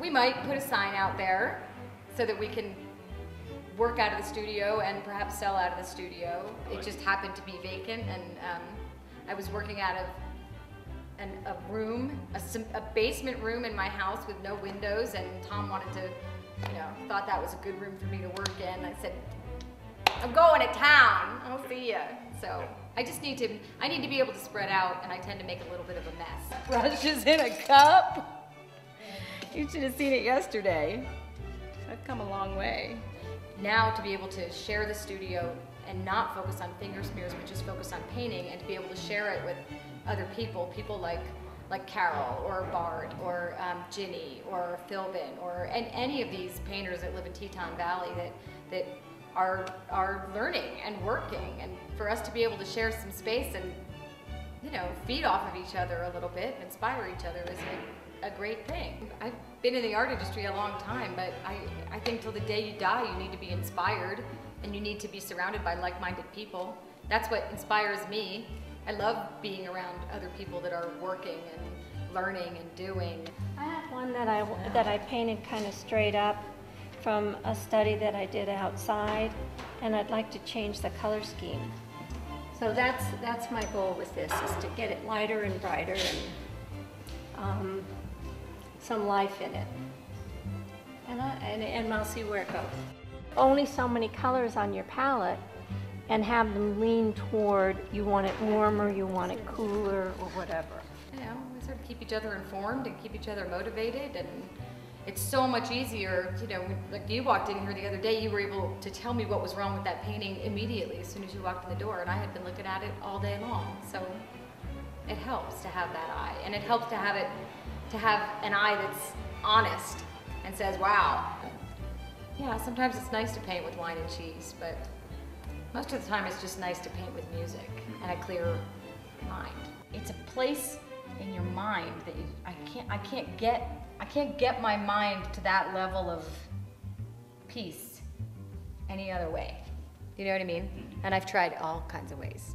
we might put a sign out there so that we can work out of the studio and perhaps sell out of the studio. It just happened to be vacant, and um, I was working out of an, a room, a, a basement room in my house with no windows, and Tom wanted to, you know, thought that was a good room for me to work in. I said, I'm going to town. I'll see ya. So I just need to, I need to be able to spread out, and I tend to make a little bit of a mess. Rush is in a cup. You should have seen it yesterday. I've come a long way. Now to be able to share the studio and not focus on finger smears, but just focus on painting, and to be able to share it with other people, people like like Carol or Bart or um, Ginny or Philbin or and any of these painters that live in Teton Valley that that are are learning and working, and for us to be able to share some space and you know feed off of each other a little bit, and inspire each other is a, a great thing. I've been in the art industry a long time, but I I think till the day you die, you need to be inspired and you need to be surrounded by like-minded people. That's what inspires me. I love being around other people that are working and learning and doing. I have one that I, that I painted kind of straight up from a study that I did outside, and I'd like to change the color scheme. So that's, that's my goal with this, is to get it lighter and brighter and some life in it. And, I, and, and I'll see where it goes. Only so many colors on your palette, and have them lean toward you want it warmer, you want it cooler, or whatever. You know, we sort of keep each other informed and keep each other motivated and it's so much easier, you know, like you walked in here the other day, you were able to tell me what was wrong with that painting immediately as soon as you walked in the door, and I had been looking at it all day long. So it helps to have that eye, and it helps to have it, to have an eye that's honest and says, wow. Yeah, sometimes it's nice to paint with wine and cheese, but most of the time it's just nice to paint with music and a clear mind. It's a place in your mind that you, I can't, I can't get I can't get my mind to that level of peace any other way. You know what I mean? Mm-hmm. And I've tried all kinds of ways.